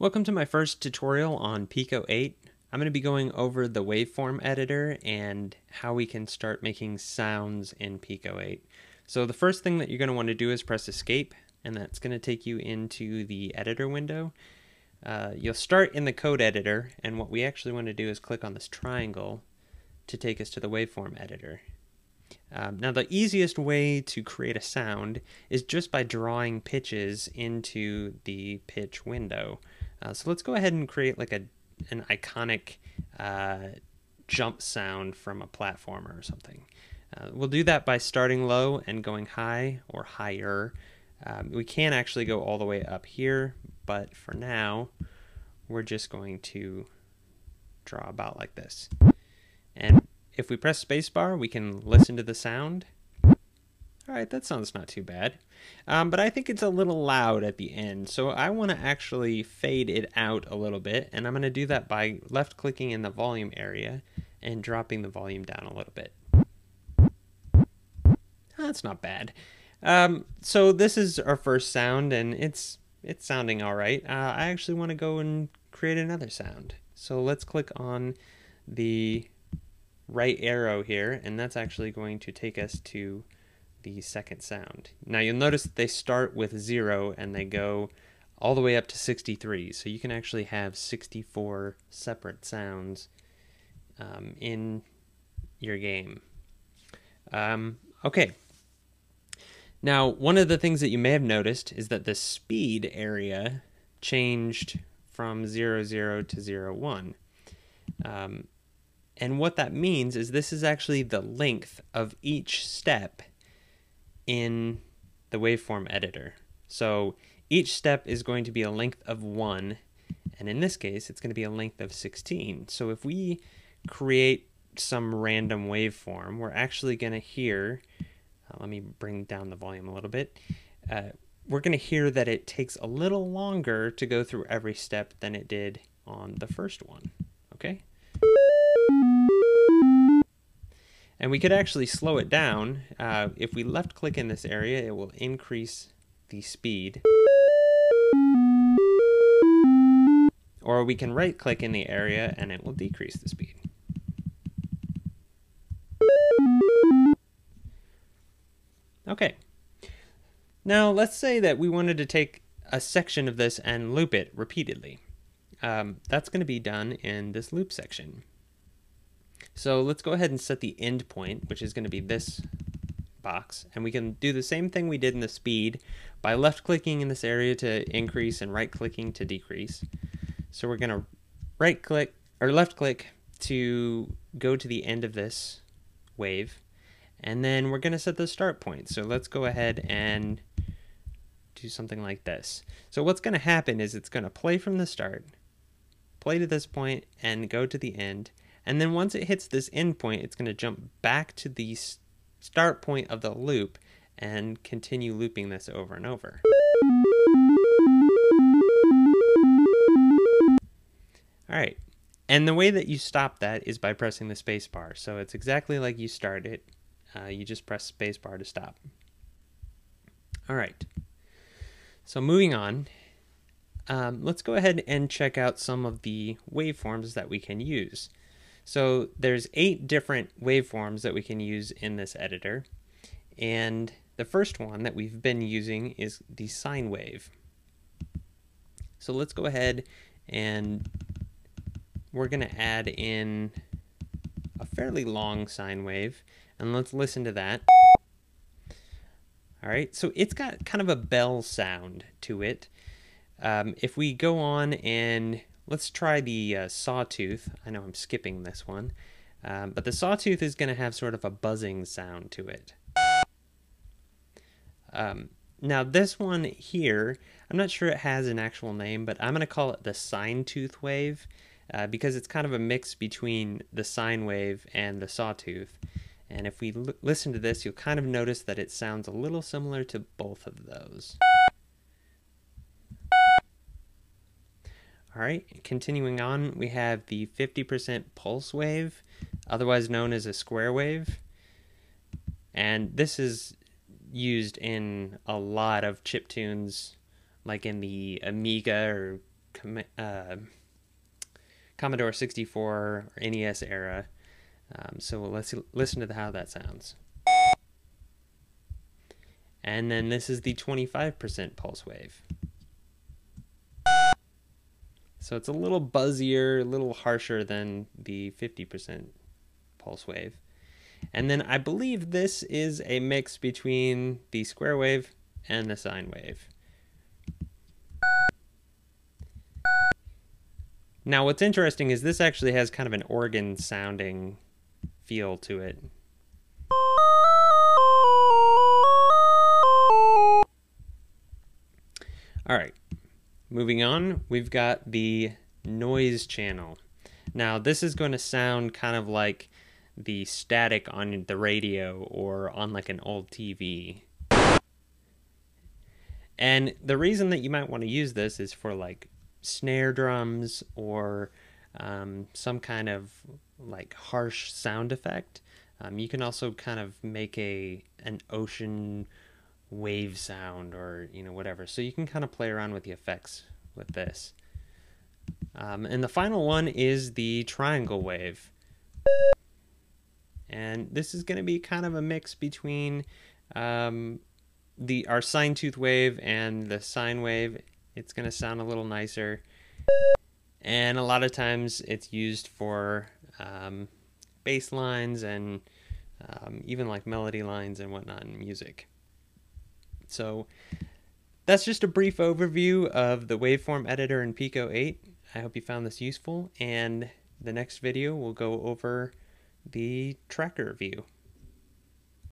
Welcome to my first tutorial on Pico 8. I'm going to be going over the waveform editor and how we can start making sounds in Pico 8. So the first thing that you're going to want to do is press escape and that's going to take you into the editor window. Uh, you'll start in the code editor and what we actually want to do is click on this triangle to take us to the waveform editor. Um, now the easiest way to create a sound is just by drawing pitches into the pitch window. Uh, so let's go ahead and create like a an iconic uh, jump sound from a platformer or something. Uh, we'll do that by starting low and going high or higher. Um, we can actually go all the way up here, but for now, we're just going to draw about like this. And if we press spacebar, we can listen to the sound all right, that sounds not too bad. Um, but I think it's a little loud at the end, so I want to actually fade it out a little bit, and I'm going to do that by left-clicking in the volume area and dropping the volume down a little bit. That's not bad. Um, so this is our first sound, and it's it's sounding all right. Uh, I actually want to go and create another sound. So let's click on the right arrow here, and that's actually going to take us to the second sound. Now you'll notice that they start with 0 and they go all the way up to 63. So you can actually have 64 separate sounds um, in your game. Um, okay. Now, one of the things that you may have noticed is that the speed area changed from 0, 0 to 0, 1. Um, and what that means is this is actually the length of each step in the waveform editor. So each step is going to be a length of 1, and in this case, it's going to be a length of 16. So if we create some random waveform, we're actually going to hear, uh, let me bring down the volume a little bit, uh, we're going to hear that it takes a little longer to go through every step than it did on the first one. Okay? And we could actually slow it down. Uh, if we left click in this area, it will increase the speed. Or we can right click in the area and it will decrease the speed. Okay. Now let's say that we wanted to take a section of this and loop it repeatedly. Um, that's going to be done in this loop section. So let's go ahead and set the end point, which is going to be this box. And we can do the same thing we did in the speed by left clicking in this area to increase and right clicking to decrease. So we're going to right click or left click to go to the end of this wave. And then we're going to set the start point. So let's go ahead and do something like this. So what's going to happen is it's going to play from the start, play to this point, and go to the end. And then once it hits this endpoint, it's going to jump back to the start point of the loop and continue looping this over and over. All right. And the way that you stop that is by pressing the spacebar. So it's exactly like you start it. Uh, you just press spacebar to stop. All right. So moving on, um, let's go ahead and check out some of the waveforms that we can use. So there's eight different waveforms that we can use in this editor. And the first one that we've been using is the sine wave. So let's go ahead and we're going to add in a fairly long sine wave and let's listen to that. All right, so it's got kind of a bell sound to it. Um, if we go on and Let's try the uh, sawtooth. I know I'm skipping this one, um, but the sawtooth is going to have sort of a buzzing sound to it. Um, now this one here, I'm not sure it has an actual name, but I'm going to call it the sine tooth wave uh, because it's kind of a mix between the sine wave and the sawtooth. And if we listen to this, you'll kind of notice that it sounds a little similar to both of those. All right, continuing on, we have the 50% pulse wave, otherwise known as a square wave. And this is used in a lot of chip tunes, like in the Amiga or uh, Commodore 64 or NES era. Um, so let's listen to how that sounds. And then this is the 25% pulse wave. So it's a little buzzier, a little harsher than the 50% pulse wave. And then I believe this is a mix between the square wave and the sine wave. Now what's interesting is this actually has kind of an organ sounding feel to it. All right, moving on, we've got the noise channel. Now this is going to sound kind of like the static on the radio or on like an old TV. And the reason that you might want to use this is for like snare drums or um, some kind of like harsh sound effect. Um, you can also kind of make a an ocean wave sound or you know whatever. So you can kind of play around with the effects with this. Um, and the final one is the triangle wave. And this is going to be kind of a mix between um, the our sine tooth wave and the sine wave. It's going to sound a little nicer. And a lot of times it's used for um, bass lines and um, even like melody lines and whatnot in music. So that's just a brief overview of the waveform editor in Pico 8. I hope you found this useful and the next video will go over the tracker view.